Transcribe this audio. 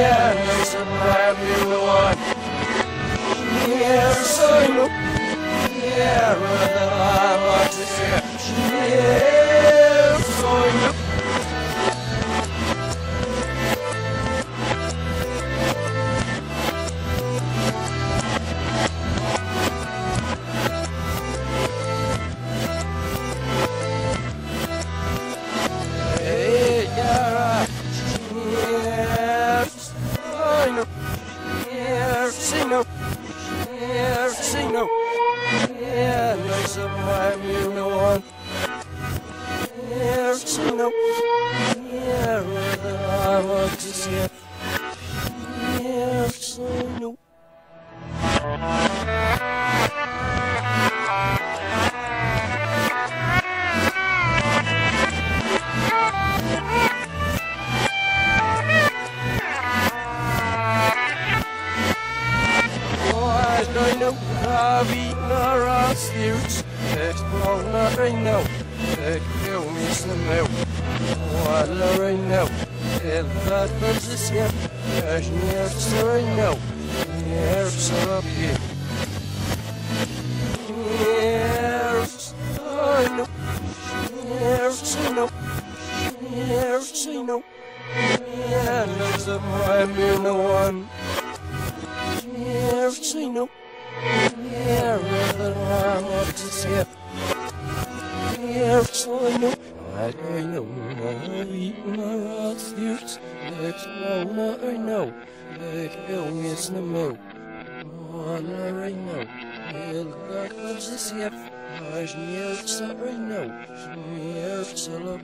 there's a brand new one. Here's a new, here the light is a new, here's a new. Yeah, there's a brand new one. Here's a new, here the light is here. Here's know I've eaten a rascals. It's blown a rain. It kill me some milk. What a rain now. That was the same, there's near. I know. It's I know. I know. He'll got to see if my heart's used. Let's know I near so